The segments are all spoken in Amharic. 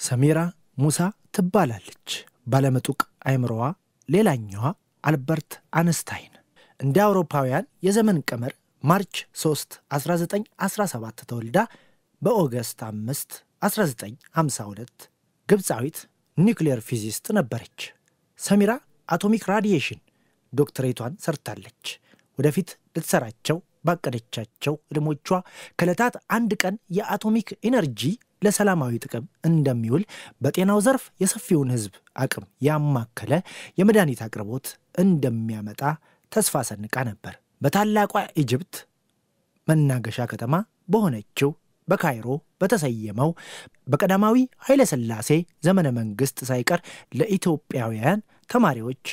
ሰሚራ ሙሳ ትባላለች። ባለምጡቅ አእምሮዋ ሌላኛዋ አልበርት አንስታይን እንደ አውሮፓውያን የዘመን ቀመር March 3 1917 ተወልዳ በ August 5 1952 ግብፃዊት nuclear physicist ነበረች። ሰሚራ atomic radiation ዶክትሬቷን ሰርታለች። ወደፊት ልትሰራቸው ባቀደቻቸው ዕድሞቿ ከዕለታት አንድ ቀን የ atomic energy ለሰላማዊ ጥቅም እንደሚውል በጤናው ዘርፍ የሰፊውን ሕዝብ አቅም ያማከለ የመድኃኒት አቅርቦት እንደሚያመጣ ተስፋ ሰንቃ ነበር። በታላቋ ኢጅፕት መናገሻ ከተማ በሆነችው በካይሮ በተሰየመው በቀዳማዊ ኃይለ ሥላሴ ዘመነ መንግሥት ሳይቀር ለኢትዮጵያውያን ተማሪዎች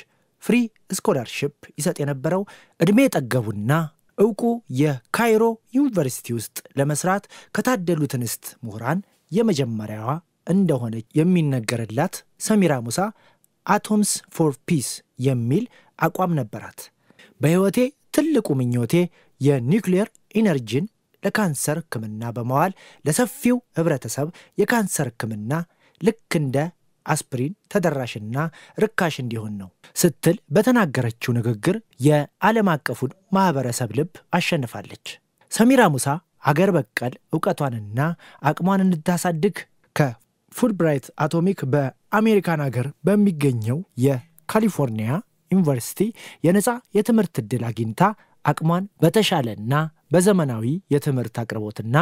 free scholarship ይሰጥ የነበረው ዕድሜ ጠገቡና ዕውቁ የካይሮ ዩኒቨርሲቲ ውስጥ ለመስራት ከታደሉት እንስት ምሁራን የመጀመሪያዋ እንደሆነች የሚነገርላት ሰሚራ ሙሳ Atoms for Peace የሚል አቋም ነበራት። በሕይወቴ ትልቁ ምኞቴ የ nuclear energy ን ለካንሰር ሕክምና በመዋል ለሰፊው ኅብረተሰብ የካንሰር ሕክምና ልክ እንደ አስፕሪን ተደራሽና ርካሽ እንዲሆን ነው ስትል በተናገረችው ንግግር የዓለም አቀፉን ማኅበረሰብ ልብ አሸንፋለች። ሰሚራ ሙሳ አገር በቀል ዕውቀቷንና አቅሟን እንድታሳድግ ከ Fulbright atomic በአሜሪካን አገር በሚገኘው የካሊፎርኒያ ዩኒቨርሲቲ የነፃ የትምህርት ዕድል አግኝታ አቅሟን በተሻለና በዘመናዊ የትምህርት አቅርቦትና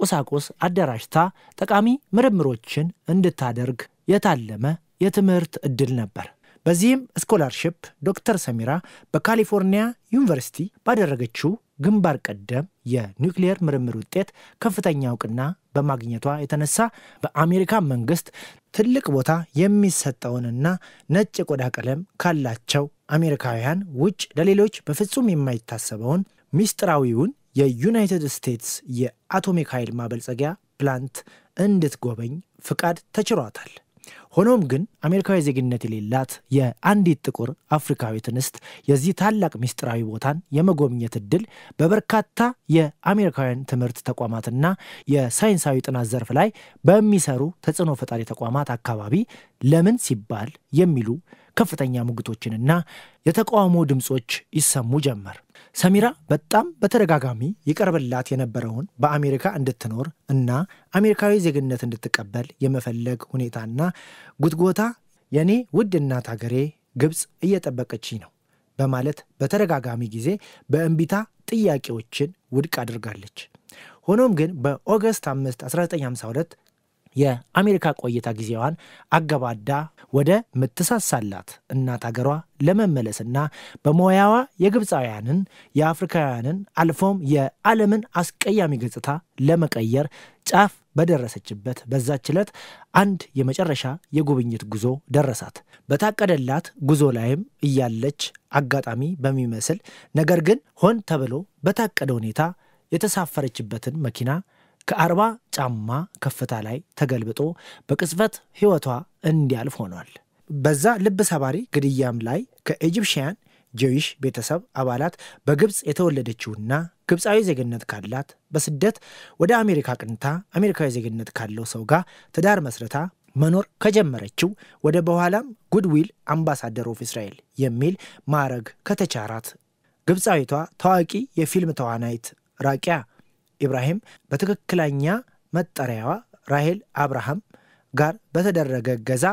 ቁሳቁስ አደራጅታ ጠቃሚ ምርምሮችን እንድታደርግ የታለመ የትምህርት ዕድል ነበር። በዚህም ስኮላርሽፕ ዶክተር ሰሚራ በካሊፎርኒያ ዩኒቨርሲቲ ባደረገችው ግንባር ቀደም የኒውክሌር ምርምር ውጤት ከፍተኛ እውቅና በማግኘቷ የተነሳ በአሜሪካ መንግስት ትልቅ ቦታ የሚሰጠውንና ነጭ የቆዳ ቀለም ካላቸው አሜሪካውያን ውጭ ለሌሎች በፍጹም የማይታሰበውን ሚስጥራዊውን የዩናይትድ ስቴትስ የ atomic ኃይል ማበልጸጊያ plant እንድትጎበኝ ፍቃድ ተችሯታል። ሆኖም ግን አሜሪካዊ ዜግነት የሌላት የአንዲት ጥቁር አፍሪካዊት እንስት የዚህ ታላቅ ምስጢራዊ ቦታን የመጎብኘት ዕድል በበርካታ የአሜሪካውያን ትምህርት ተቋማትና የሳይንሳዊ ጥናት ዘርፍ ላይ በሚሰሩ ተጽዕኖ ፈጣሪ ተቋማት አካባቢ ለምን ሲባል የሚሉ ከፍተኛ ሙግቶችንና የተቃውሞ ድምፆች ይሰሙ ጀመር። ሰሚራ በጣም በተደጋጋሚ ይቀርብላት የነበረውን በአሜሪካ እንድትኖር እና አሜሪካዊ ዜግነት እንድትቀበል የመፈለግ ሁኔታና ጉትጎታ የእኔ ውድ እናት ሀገሬ ግብፅ እየጠበቀችኝ ነው በማለት በተደጋጋሚ ጊዜ በእንቢታ ጥያቄዎችን ውድቅ አድርጋለች። ሆኖም ግን በኦገስት 5 1952 የአሜሪካ ቆይታ ጊዜዋን አገባዳ ወደ ምትሳሳላት እናት አገሯ ለመመለስና በሙያዋ የግብፃውያንን የአፍሪካውያንን አልፎም የዓለምን አስቀያሚ ገጽታ ለመቀየር ጫፍ በደረሰችበት በዛች ዕለት አንድ የመጨረሻ የጉብኝት ጉዞ ደረሳት። በታቀደላት ጉዞ ላይም እያለች አጋጣሚ በሚመስል ነገር ግን ሆን ተብሎ በታቀደ ሁኔታ የተሳፈረችበትን መኪና ከአርባ ጫማ ከፍታ ላይ ተገልብጦ በቅጽበት ሕይወቷ እንዲያልፍ ሆኗል። በዛ ልብ ሰባሪ ግድያም ላይ ከ Egyptian Jewish ቤተሰብ አባላት በግብፅ የተወለደችውና ግብፃዊ ዜግነት ካላት በስደት ወደ አሜሪካ ቅንታ አሜሪካዊ ዜግነት ካለው ሰው ጋር ትዳር መስረታ መኖር ከጀመረችው ወደ በኋላም Goodwill Ambassador of Israel የሚል ማዕረግ ከተቻራት ግብፃዊቷ ታዋቂ የፊልም ተዋናይት ራቂያ ኢብራሂም በትክክለኛ መጠሪያዋ ራሄል አብርሃም ጋር በተደረገ ገዛ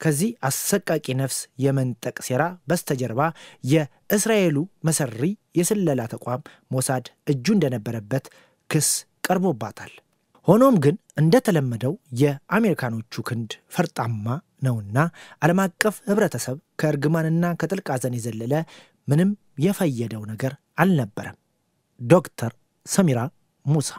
ከዚህ አሰቃቂ ነፍስ የመንጠቅ ሴራ በስተጀርባ የእስራኤሉ መሰሪ የስለላ ተቋም ሞሳድ እጁ እንደነበረበት ክስ ቀርቦባታል። ሆኖም ግን እንደተለመደው የአሜሪካኖቹ ክንድ ፈርጣማ ነውና ዓለም አቀፍ ሕብረተሰብ ከእርግማንና ከጥልቅ ሐዘን የዘለለ ምንም የፈየደው ነገር አልነበረም። ዶክተር ሰሚራ ሙሳ